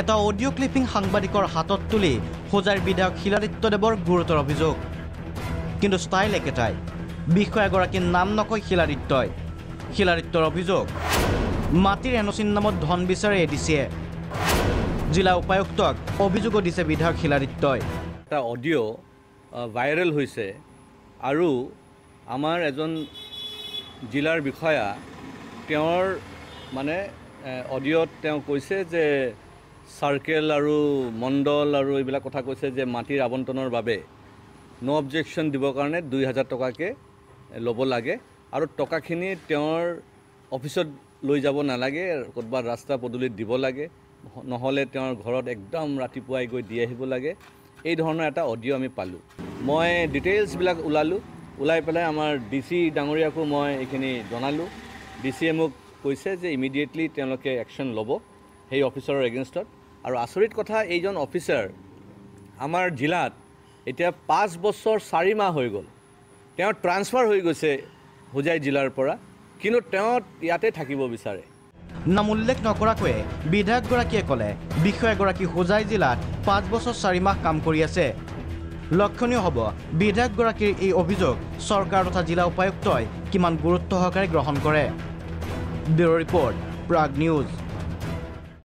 এটা audio clipping সাংবাদিকৰ হাতত তুলি হোজাইৰ বিধায়ক শিলাদিত্যদেৱৰ গুৰুতৰ অভিযোগ। কিন্তু ষ্টাইল একেটাই। বিষয়াগৰাকীৰ নাম নকয় শিলাদিত্যই। শিলাদিত্যৰ অভিযোগ মাটিৰ এন অ'চিৰ নামত ধন বিচাৰে এ ডি চিয়ে জিলা উপায়ুক্তক অভিযোগো দিছে বিধায়ক শিলাদিত্যই। এটা অডিঅ' ভাইৰেল হৈছে আৰু আমাৰ এজন জিলাৰ বিষয়া তেওঁৰ মানে অডিঅ'ত তেওঁ কৈছে যে চাৰ্কেল আৰু মণ্ডল আৰু এইবিলাক কথা কৈছে যে মাটিৰ আবণ্টনৰ বাবে ন' অবজেকশ্যন দিবৰ কাৰণে দুই হাজাৰ টকাকৈ ল'ব লাগে। আৰু টকাখিনি তেওঁৰ অফিচত লৈ যাব নালাগে ক'ৰবাত ৰাস্তা পদূলিত দিব লাগে। নহ'লে তেওঁৰ ঘৰত একদম ৰাতিপুৱাই গৈ দি আহিব লাগে। এই ধৰণৰ এটা অডিঅ' আমি পালোঁ। মই ডিটেইলছবিলাক ওলালোঁ। ওলাই পেলাই আমাৰ ডি চি ডাঙৰীয়াকো মই এইখিনি জনালোঁ। ডি চিয়ে মোক কৈছে যে ইমিডিয়েটলি তেওঁলোকে একশ্যন ল'ব। সেই অফিচাৰৰ এগেইনষ্টত আৰু আচৰিত কথা এইজন অফিচাৰ আমাৰ জিলাত এতিয়া পাঁচ বছৰ চাৰি মাহ হৈ গ'ল। তেওঁ ট্ৰান্সফাৰ হৈ গৈছে হোজাই জিলাৰ পৰা কিন্তু তেওঁ ইয়াতে থাকিব বিচাৰে। নাম উল্লেখ নকৰাকৈয়ে বিধায়কগৰাকীয়ে ক'লে বিষয়াগৰাকী হোজাই জিলাত পাঁচ বছৰ চাৰি মাহ কাম কৰি আছে। লক্ষণীয় হ'ব বিধায়কগৰাকীৰ এই অভিযোগ চৰকাৰ তথা জিলা উপায়ুক্তই কিমান গুৰুত্ব সহকাৰে গ্ৰহণ কৰে। Bureau' report Prag news.